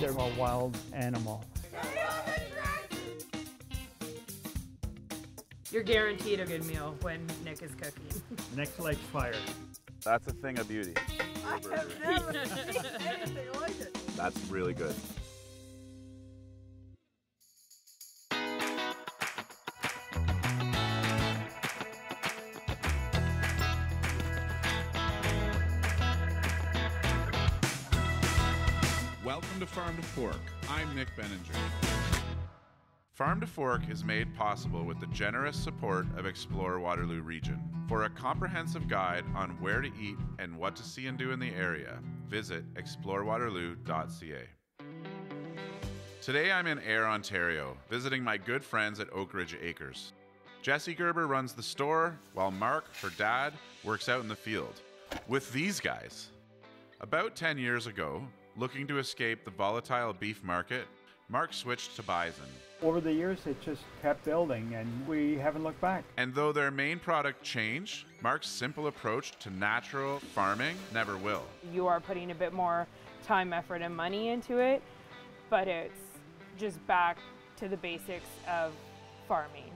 They're a wild animal. You're guaranteed a good meal when Nick is cooking. Next likes fire. That's a thing of beauty. I have never seen anything like it. That's really good. Welcome to Farm to Fork. I'm Nick Benninger. Farm to Fork is made possible with the generous support of Explore Waterloo Region. For a comprehensive guide on where to eat and what to see and do in the area, visit explorewaterloo.ca. Today I'm in Ayr, Ontario, visiting my good friends at Oak Ridge Acres. Jesse Gerber runs the store, while Mark, her dad, works out in the field. With these guys. About 10 years ago, looking to escape the volatile beef market, Mark switched to bison. Over the years, it just kept building, and we haven't looked back. And though their main product changed, Mark's simple approach to natural farming never will. You are putting a bit more time, effort, and money into it, but it's just back to the basics of farming.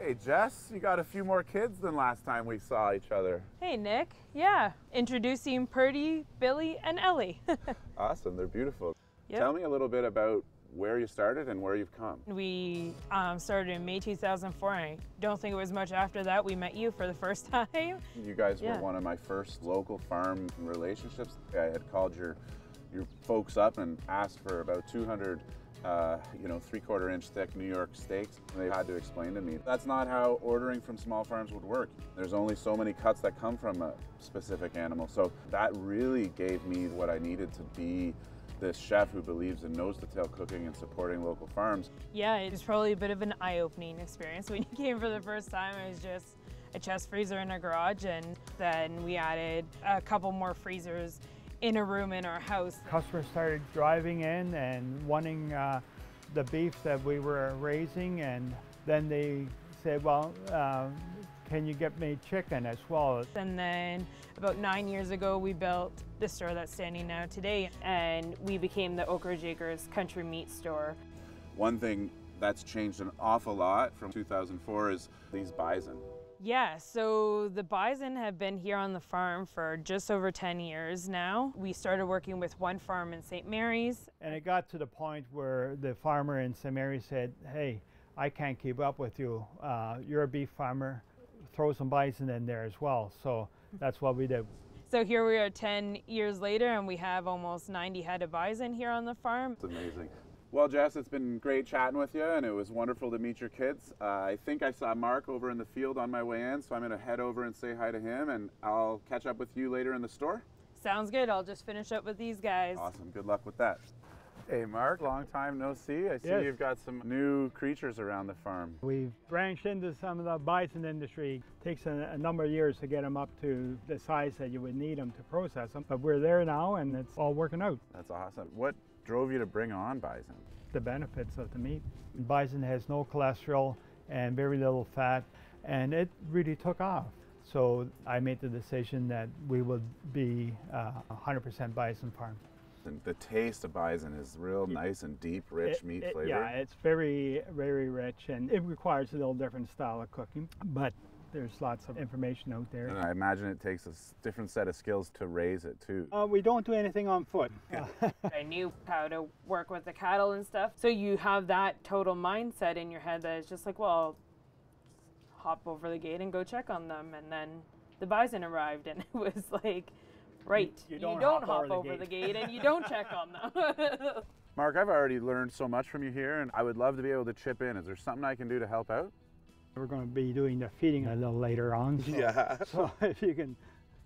Hey, Jess, you got a few more kids than last time we saw each other. Hey, Nick. Yeah, introducing Purdy, Billy, and Ellie. Awesome, they're beautiful. Yep. Tell me a little bit about where you started and where you've come. we um, started in May 2004, I don't think it was much after that we met you for the first time. You guys Yeah. were one of my first local farm relationships. I had called your your folks up and asked for about 200 uh, you know, three quarter inch thick New York steaks. They had to explain to me that's not how ordering from small farms would work. There's only so many cuts that come from a specific animal. So that really gave me what I needed to be this chef who believes in nose to tail cooking and supporting local farms. Yeah, it was probably a bit of an eye-opening experience when you came for the first time. It was just a chest freezer in a garage, and then we added a couple more freezers in a room in our house. Customers started driving in and wanting uh, the beef that we were raising, and then they said, well, uh, can you get me chicken as well? And then about nine years ago, we built the store that's standing now today, and we became the Oak Ridge Acres Country Meat Store. One thing that's changed an awful lot from 2004 is these bison. Yeah, so the bison have been here on the farm for just over 10 years now. We started working with one farm in St. Mary's. And it got to the point where the farmer in St. Mary's said, hey, I can't keep up with you. Uh, you're a beef farmer. Throw some bison in there as well. So that's what we did. So here we are 10 years later, and we have almost 90 head of bison here on the farm. It's amazing. Well, Jess, it's been great chatting with you, and it was wonderful to meet your kids. Uh, I think I saw Mark over in the field on my way in, so I'm going to head over and say hi to him, and I'll catch up with you later in the store. Sounds good. I'll just finish up with these guys. Awesome. Good luck with that. Hey, Mark, long time no see. I see Yes. you've got some new creatures around the farm. We've branched into some of the bison industry. takes a, a number of years to get them up to the size that you would need them to process them, but we're there now and it's all working out. That's awesome. What drove you to bring on bison? The benefits of the meat. Bison has no cholesterol and very little fat, and it really took off. So I made the decision that we would be uh, 100% bison farm. And the taste of bison is real nice and deep, rich It- meat it- flavor. Yeah, it's very, very rich, and it requires a little different style of cooking, but there's lots of information out there. and I imagine it takes a different set of skills to raise it too. Uh, we don't do anything on foot. I knew how to work with the cattle and stuff. So you have that total mindset in your head that it's just like, well, hop over the gate and go check on them. And then the bison arrived, and it was like, right, you you don't don't, hop hop, over the over the gate. gate and you don't check on them. Mark, I've already learned so much from you here, and I would love to be able to chip in. Is there something I can do to help out? We're going to be doing the feeding a little later on. So, Yeah. So if you can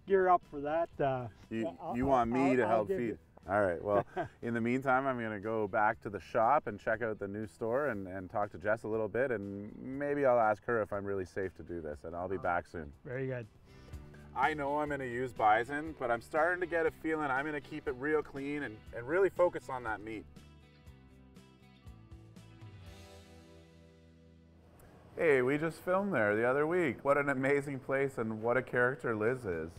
gear up for that. Uh, You, you want me I'll- to I'll help feed? you- All right. Well, in the meantime, I'm going to go back to the shop and check out the new store and, and talk to Jess a little bit, and maybe I'll ask her if I'm really safe to do this, and I'll be back soon. Very good. I know I'm going to use bison, but I'm starting to get a feeling I'm going to keep it real clean and, and really focus on that meat. Hey, we just filmed there the other week. What an amazing place and what a character Liz is.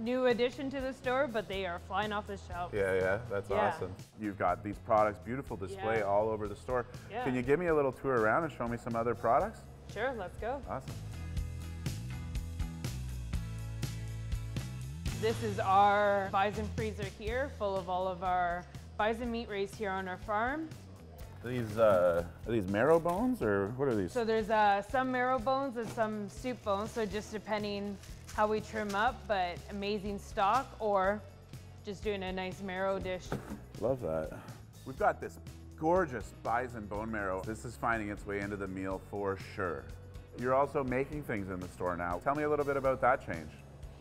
new addition to the store, but they are flying off the shelf. Yeah, yeah, that's Yeah. awesome. You've got these products, beautiful display Yeah. all over the store. Yeah. Can you give me a little tour around and show me some other products? Sure, let's go. Awesome. This is our bison freezer here, full of all of our bison meat raised here on our farm. Are these uh, are these marrow bones or what are these? So there's uh, some marrow bones and some soup bones, so just depending how we trim up, but amazing stock or just doing a nice marrow dish. Love that. We've got this gorgeous bison bone marrow. This is finding its way into the meal for sure. You're also making things in the store now. Tell me a little bit about that change.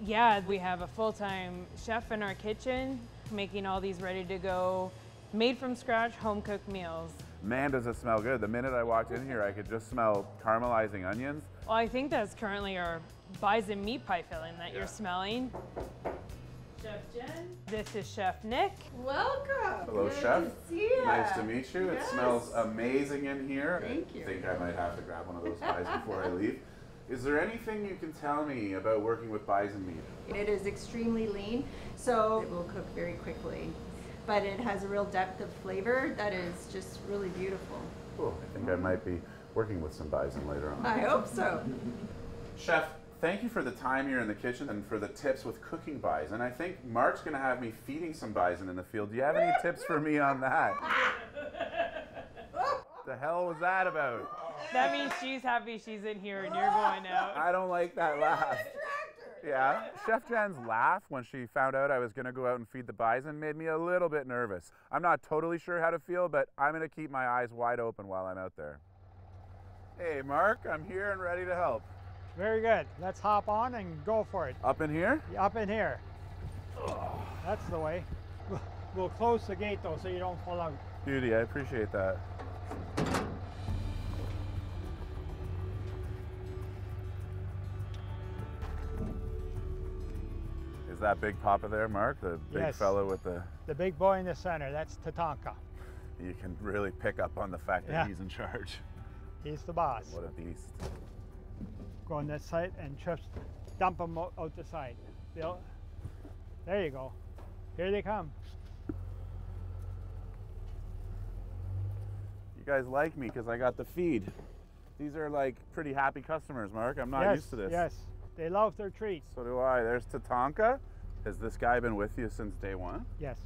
Yeah, we have a full-time chef in our kitchen making all these ready to go, made from scratch home cooked meals. Man, does it smell good. The minute I walked in here, I could just smell caramelizing onions. Well, I think that's currently our bison meat pie filling that Yeah. you're smelling. Chef Jen. This is Chef Nick. Welcome. Hello, Good chef. To see ya. Nice to meet you. It smells amazing in here. Thank you. I think I might have to grab one of those pies before I leave. Is there anything you can tell me about working with bison meat? It is extremely lean, so it will cook very quickly. But it has a real depth of flavor that is just really beautiful. Cool. I think I might be working with some bison later on. I hope so. Chef, thank you for the time here in the kitchen and for the tips with cooking bison. I think Mark's going to have me feeding some bison in the field. Do you have any tips for me on that? the hell was that about? That means she's happy she's in here and you're going out. I don't like that laugh. Yeah. Chef Jen's laugh when she found out I was going to go out and feed the bison made me a little bit nervous. I'm not totally sure how to feel, but I'm going to keep my eyes wide open while I'm out there. Hey, Mark, I'm here and ready to help. Very good. Let's hop on and go for it. Up in here? Yeah, Up in here. That's the way. We'll- We'll close the gate though so you don't fall out. Beauty, I appreciate that. That big papa there, Mark? The big Yes. fellow with the. The big boy in the center, that's Tatanka. You can really pick up on the fact that Yeah. he's in charge. He's the boss. What a beast. Go on this side and just dump them out, out the side. They'll, there you go. Here they come. You guys like me because I got the feed. These are like pretty happy customers, Mark. I'm not yes, used to this. Yes, they love their treats. So do I. There's Tatanka. Has this guy been with you since day one? Yes,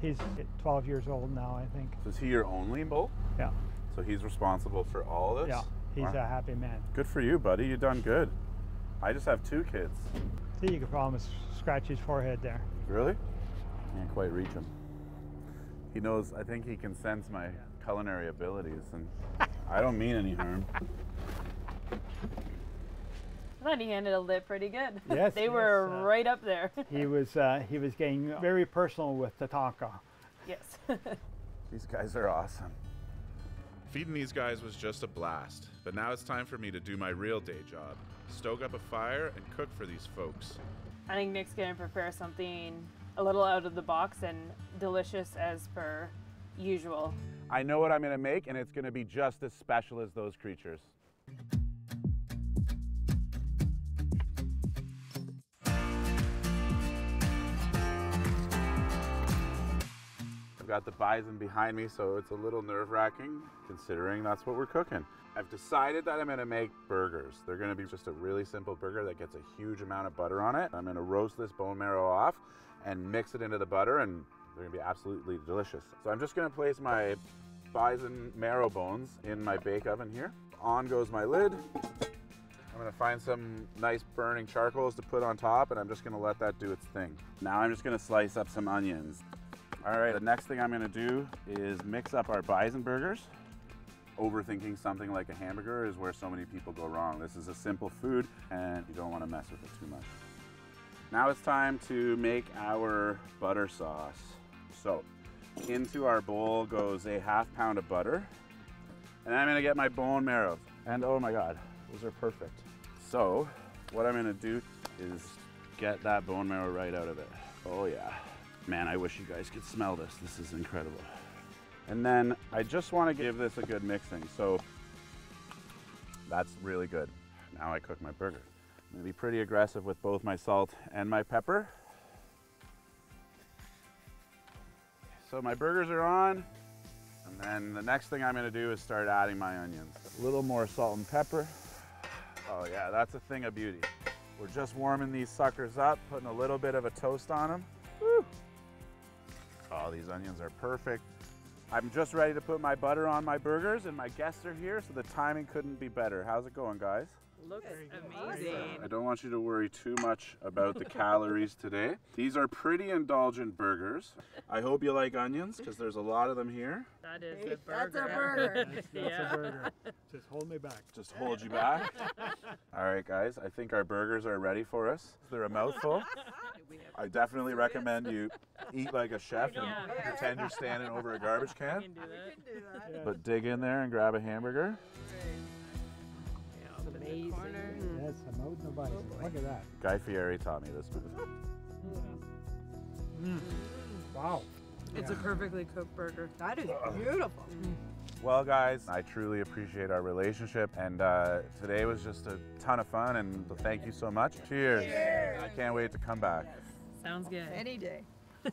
he's 12 years old now, I think. So is he your only bull? Yeah, So he's responsible for all this? yeah, he's Wow. a happy man. Good for you, buddy. You've done good. I just have two kids. See, you could probably scratch his forehead there. Really? Can't quite reach him. He knows, I think he can sense my culinary abilities, and I don't mean any harm. I thought he handled it pretty good. Yes, they were yes, uh, right up there. He was uh, he was getting very personal with Tatanka. yes. These guys are awesome. Feeding these guys was just a blast, but now it's time for me to do my real day job stoke up a fire and cook for these folks. I think Nick's gonna prepare something a little out of the box and delicious as per usual. I know what I'm gonna make, and it's gonna be just as special as those creatures. Got the bison behind me, so it's a little nerve wracking considering that's what we're cooking. I've decided that I'm gonna make burgers. They're gonna be just a really simple burger that gets a huge amount of butter on it. I'm gonna roast this bone marrow off and mix it into the butter, and they're gonna be absolutely delicious. So I'm just gonna place my bison marrow bones in my bake oven here. On goes my lid. I'm gonna find some nice burning charcoals to put on top and I'm just gonna let that do its thing. Now I'm just gonna slice up some onions. All right, the next thing I'm gonna do is mix up our bison burgers. Overthinking something like a hamburger is where so many people go wrong. This is a simple food and you don't wanna mess with it too much. Now it's time to make our butter sauce. So, into our bowl goes a half pound of butter. And I'm gonna get my bone marrow. And oh my God, those are perfect. So, what I'm gonna do is get that bone marrow right out of it. Oh yeah. Man, I wish you guys could smell this. This is incredible. And then I just want to give this a good mixing. So that's really good. Now I cook my burger. I'm gonna be pretty aggressive with both my salt and my pepper. So my burgers are on. And then the next thing I'm gonna do is start adding my onions. A little more salt and pepper. Oh yeah, that's a thing of beauty. We're just warming these suckers up, putting a little bit of a toast on them. Woo. Oh, these onions are perfect. I'm just ready to put my butter on my burgers and my guests are here, so the timing couldn't be better. How's it going, guys? Looks amazing. I don't want you to worry too much about the calories today. These are pretty indulgent burgers. I hope you like onions because there's a lot of them here. That is Hey, a burger. that's a burger. That's Yeah. a burger. Just hold me back. Just hold you back. All right, guys, I think our burgers are ready for us. They're a mouthful. I definitely recommend you eat like a chef and Yeah. pretend you're standing over a garbage I can. can do that. Yeah. But dig in there and grab a hamburger. Amazing. Yes, I'm out in the bison. Look at that. Guy Fieri taught me this move. Mm. Wow. It's a perfectly cooked burger. That is beautiful. Well, guys, I truly appreciate our relationship, and uh, today was just a ton of fun. And thank you so much. Cheers! I can't wait to come back. Sounds good. Any day.